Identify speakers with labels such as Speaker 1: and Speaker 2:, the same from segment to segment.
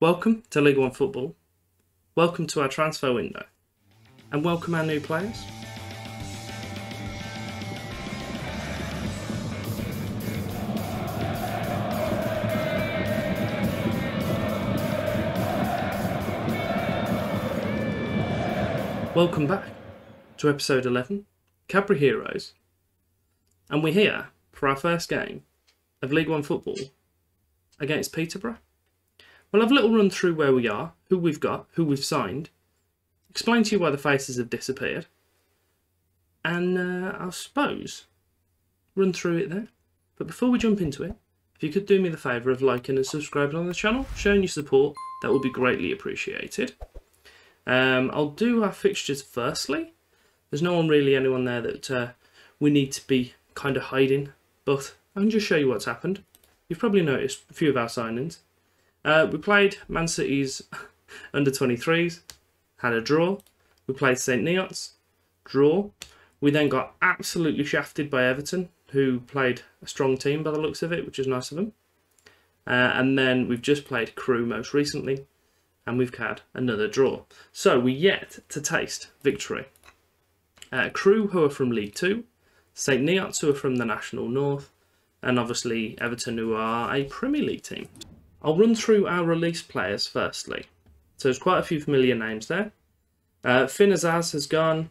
Speaker 1: Welcome to League One Football. Welcome to our transfer window. And welcome our new players. Welcome back to episode 11, Cadbury Heroes. And we're here for our first game of League One football against Peterborough. We'll have a little run through where we are, who we've got, who we've signed, explain to you why the faces have disappeared, and uh, I suppose run through it there. But before we jump into it, if you could do me the favour of liking and subscribing on the channel, showing your support, that would be greatly appreciated. Um, I'll do our fixtures firstly. There's no one really anyone there that uh, we need to be kind of hiding, but I can just show you what's happened. You've probably noticed a few of our signings. Uh, we played Man City's under 23s, had a draw. We played St Neots, draw. We then got absolutely shafted by Everton, who played a strong team by the looks of it, which is nice of them. Uh, and then we've just played Crewe most recently, and we've had another draw. So we yet to taste victory. Uh, Crewe, who are from League Two, St Neots, who are from the National North, and obviously Everton, who are a Premier League team. I'll run through our release players firstly. So there's quite a few familiar names there. Uh, Finn Azaz has gone.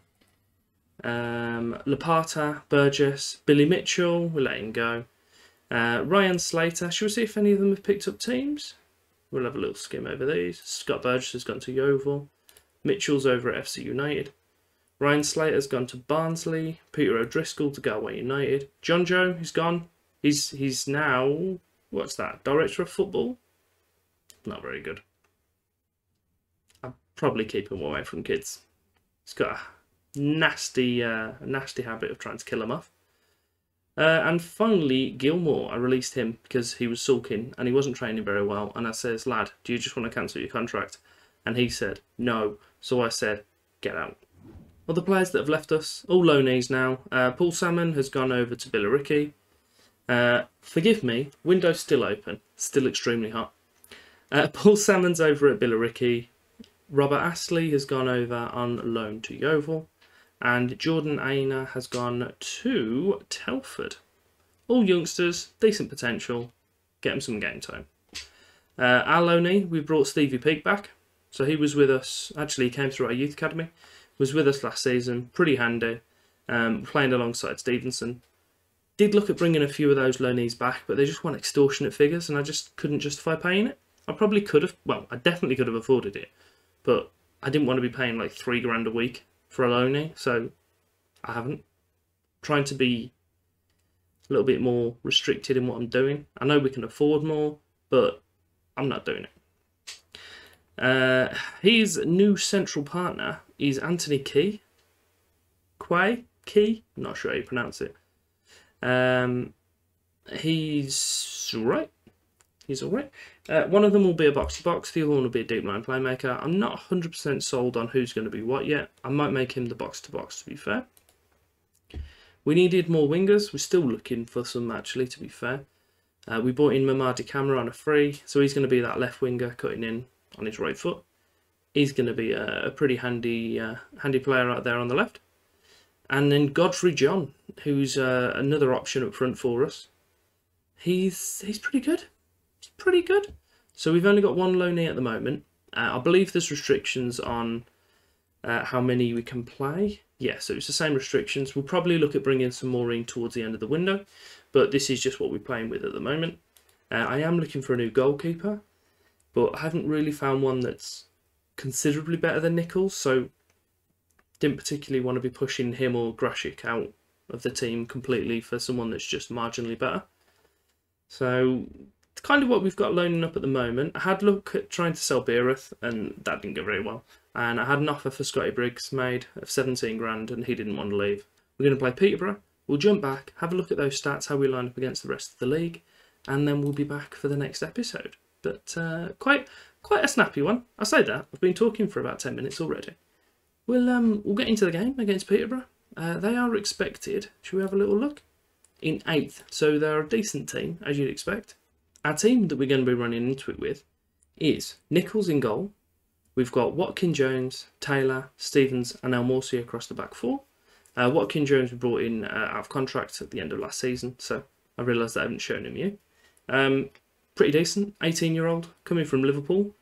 Speaker 1: Um, Lapata, Burgess, Billy Mitchell, we're letting go. Uh, Ryan Slater, shall we see if any of them have picked up teams? We'll have a little skim over these. Scott Burgess has gone to Yeovil. Mitchell's over at FC United. Ryan Slater's gone to Barnsley. Peter O'Driscoll to Galway United. John Joe, he's gone. He's he's now what's that? Director of football? Not very good. I'll probably keep him away from kids. He's got a nasty uh, nasty habit of trying to kill them off. Uh, and finally, Gilmore, I released him because he was sulking and he wasn't training very well. And I says, lad, do you just want to cancel your contract? And he said, no. So I said, get out. Other players that have left us, all loanees now. Uh, Paul Salmon has gone over to Billericay. Uh, forgive me, window's still open, still extremely hot. Uh, Paul Salmon's over at Billericay. Robert Astley has gone over on loan to Yeovil and Jordan Aina has gone to Telford. All youngsters, decent potential, get them some game time. Uh, our we brought Stevie Peake back. So he was with us, actually he came through our youth academy, was with us last season, pretty handy, um, playing alongside Stevenson. Did look at bringing a few of those loanees back, but they just want extortionate figures and I just couldn't justify paying it. I probably could have, well, I definitely could have afforded it, but I didn't want to be paying like three grand a week for a loanee, so I haven't. trying to be a little bit more restricted in what I'm doing. I know we can afford more, but I'm not doing it. Uh, his new central partner is Anthony Key. Quay? Key? I'm not sure how you pronounce it. Um, he's right. He's alright. Uh, one of them will be a box to box, the other one will be a deep line playmaker. I'm not 100% sold on who's going to be what yet. I might make him the box to box, to be fair. We needed more wingers. We're still looking for some, actually, to be fair. Uh, we bought in Mamadi Camara on a free, so he's going to be that left winger cutting in on his right foot. He's going to be a, a pretty handy uh, handy player out there on the left. And then Godfrey John, who's uh, another option up front for us. He's he's pretty good He's pretty good. So we've only got one loanee at the moment. Uh, I believe there's restrictions on uh, how many we can play. Yeah, so it's the same restrictions. We'll probably look at bringing some more in towards the end of the window, but this is just what we're playing with at the moment. Uh, I am looking for a new goalkeeper, but I haven't really found one that's considerably better than Nichols, so didn't particularly want to be pushing him or Grashik out of the team completely for someone that's just marginally better. So it's kind of what we've got loaning up at the moment. I had a look at trying to sell Beereth, and that didn't go very well. And I had an offer for Scotty Briggs made of 17 grand, and he didn't want to leave. We're going to play Peterborough. We'll jump back, have a look at those stats, how we line up against the rest of the league, and then we'll be back for the next episode. But uh, quite quite a snappy one. I say that. I've been talking for about 10 minutes already. We'll, um, we'll get into the game against Peterborough. Uh, they are expected, should we have a little look? In 8th, so they're a decent team, as you'd expect. Our team that we're going to be running into it with is Nichols in goal. We've got Watkin Jones, Taylor, Stevens, and El Morsi across the back four. Uh, Watkin Jones we brought in uh, out of contract at the end of last season, so I realised I haven't shown him you. Um, pretty decent, 18 year old, coming from Liverpool.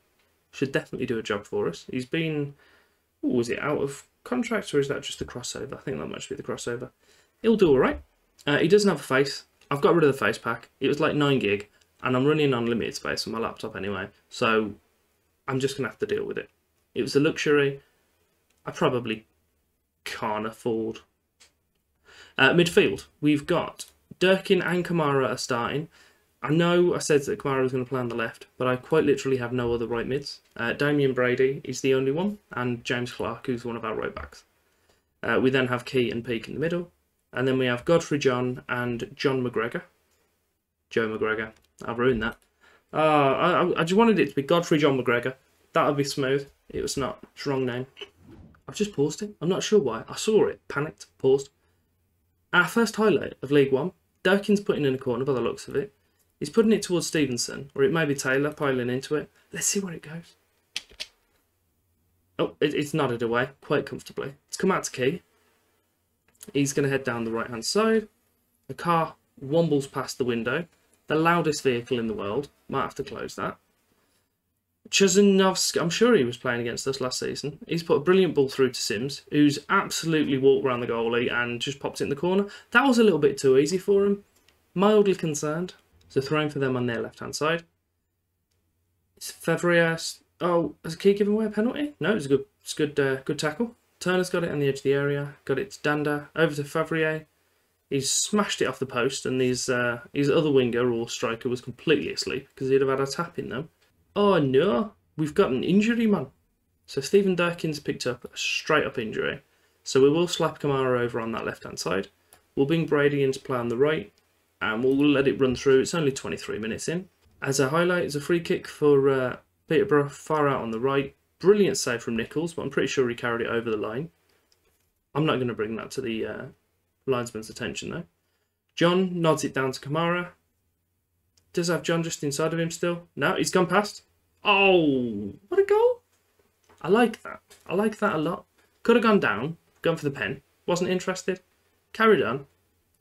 Speaker 1: Should definitely do a job for us. He's been, was it out of contract or is that just the crossover? I think that might be the crossover. He'll do alright. Uh, he doesn't have a face. I've got rid of the face pack. It was like 9 gig, and I'm running on limited space on my laptop anyway, so I'm just going to have to deal with it. It was a luxury I probably can't afford. Uh, midfield, we've got Durkin and Kamara are starting. I know I said that Kamara was going to play on the left, but I quite literally have no other right mids. Uh, Damian Brady is the only one, and James Clark, who's one of our right backs. Uh, we then have Key and Peake in the middle, and then we have Godfrey John and John McGregor. Joe McGregor. I've ruined that. Uh, I, I just wanted it to be Godfrey John McGregor. That would be smooth. It was not. It's wrong name. I've just paused it. I'm not sure why. I saw it, panicked, paused. Our first highlight of League One. Durkin's putting in a corner by the looks of it. He's putting it towards Stevenson, or it may be Taylor piling into it. Let's see where it goes. Oh, it, it's nodded away quite comfortably. It's come out to Key. He's going to head down the right hand side. The car wombles past the window. The loudest vehicle in the world. Might have to close that. Chazanovsky, I'm sure he was playing against us last season. He's put a brilliant ball through to Sims, who's absolutely walked around the goalie and just popped it in the corner. That was a little bit too easy for him. Mildly concerned. So throwing for them on their left hand side. It's Fevrier. Oh, has Key given away a penalty? No, it's a good, it's a good, uh, good tackle. Turner's got it on the edge of the area. Got it to Danda. Over to Favrier. He's smashed it off the post, and his uh, his other winger or striker was completely asleep because he'd have had a tap in them. Oh no, we've got an injury, man. So Stephen Durkin's picked up a straight up injury. So we will slap Kamara over on that left hand side. We'll bring Brady into play on the right and we'll let it run through. It's only 23 minutes in. As a highlight, it's a free kick for uh, Peterborough far out on the right. Brilliant save from Nichols, but I'm pretty sure he carried it over the line. I'm not going to bring that to the uh, linesman's attention though. John nods it down to Kamara. Does have John just inside of him still? No, he's gone past. Oh, what a goal! I like that. I like that a lot. Could have gone down, gone for the pen. Wasn't interested. Carried on.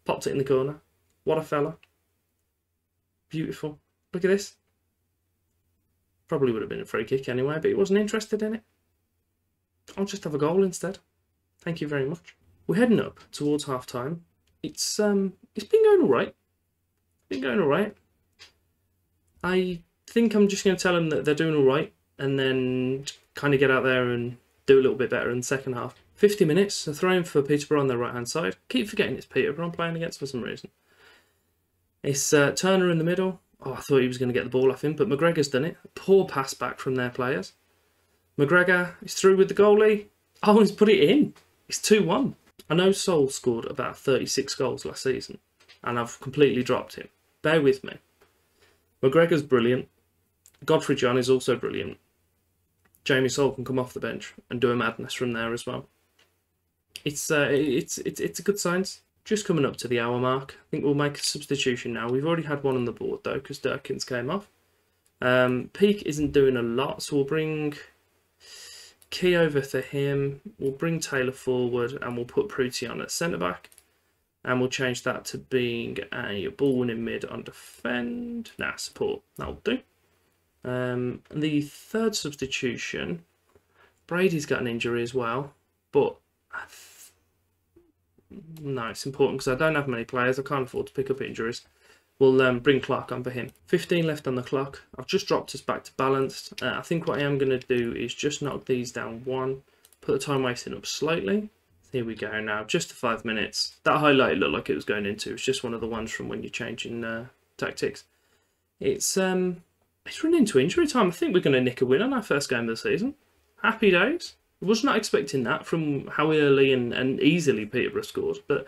Speaker 1: Popped it in the corner. What a fella. Beautiful. Look at this. Probably would have been a free kick anyway, but he wasn't interested in it. I'll just have a goal instead. Thank you very much. We're heading up towards half time. It's um it's been going alright. Been going alright. I think I'm just going to tell them that they're doing all right and then kind of get out there and do a little bit better in the second half. 50 minutes, Throw throwing for Peterborough on the right hand side. Keep forgetting it's Peterborough I'm playing against for some reason. It's uh, Turner in the middle. Oh, I thought he was going to get the ball off him, but McGregor's done it. Poor pass back from their players. McGregor is through with the goalie. Oh, he's put it in. It's 2 1. I know Sol scored about 36 goals last season, and I've completely dropped him. Bear with me. McGregor's brilliant. Godfrey John is also brilliant. Jamie Sol can come off the bench and do a madness from there as well. It's uh, it's it's it's a good signs. Just coming up to the hour mark. I think we'll make a substitution now. We've already had one on the board though because Durkins came off. Um, Peake isn't doing a lot, so we'll bring Key over for him. We'll bring Taylor forward and we'll put Pruti on at centre back and we'll change that to being a ball winning mid on defend. Nah, support. That'll do. Um, the third substitution, Brady's got an injury as well, but no, it's important because I don't have many players. I can't afford to pick up injuries. We'll um, bring Clark on for him. 15 left on the clock. I've just dropped us back to balanced. Uh, I think what I am going to do is just knock these down one, put the time wasting up slightly, here we go now, just to five minutes. That highlight looked like it was going into. It's just one of the ones from when you're changing uh, tactics. It's um, it's run into injury time. I think we're going to nick a win on our first game of the season. Happy days. Was not expecting that from how early and, and easily Peterborough scored, but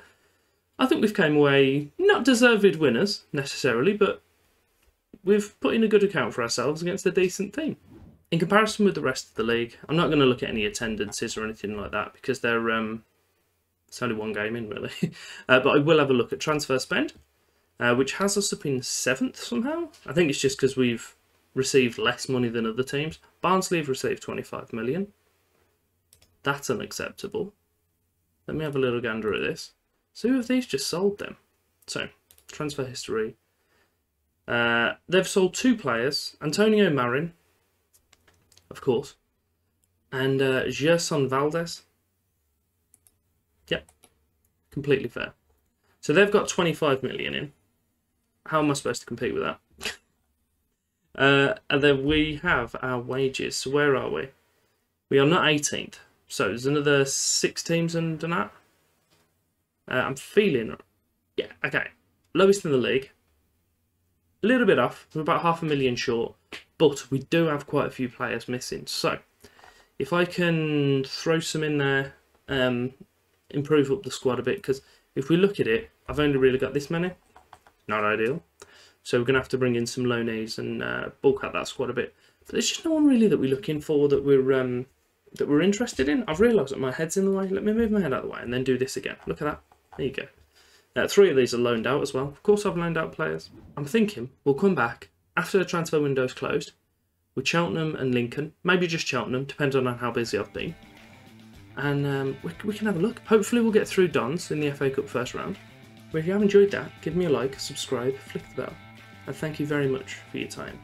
Speaker 1: I think we've came away not deserved winners necessarily, but we've put in a good account for ourselves against a decent team. In comparison with the rest of the league, I'm not going to look at any attendances or anything like that because they're um, it's only one game in, really. uh, but I will have a look at transfer spend, uh, which has us up in seventh somehow. I think it's just because we've received less money than other teams. Barnsley have received 25 million. That's unacceptable. Let me have a little gander at this. So who have these just sold them? So, transfer history. Uh, they've sold two players. Antonio Marin, of course, and uh, Gerson Valdez. Yep, completely fair. So they've got 25 million in. How am I supposed to compete with that? uh, and then we have our wages. So where are we? We are not 18th. So there's another six teams under that. Uh, I'm feeling, yeah, okay. Lowest in the league. A little bit off. We're about half a million short. But we do have quite a few players missing. So if I can throw some in there, um, improve up the squad a bit. Because if we look at it, I've only really got this many. Not ideal. So we're going to have to bring in some loanees and uh, bulk out that squad a bit. But there's just no one really that we're looking for that we're um, that we're interested in. I've realised that my head's in the way. Let me move my head out of the way and then do this again. Look at that. There you go. Uh, three of these are loaned out as well. Of course, I've loaned out players. I'm thinking we'll come back after the transfer window's closed with Cheltenham and Lincoln. Maybe just Cheltenham, depending on how busy I've been. And um, we, we can have a look. Hopefully, we'll get through Dons in the FA Cup first round. But if you have enjoyed that, give me a like, subscribe, flick the bell. And thank you very much for your time.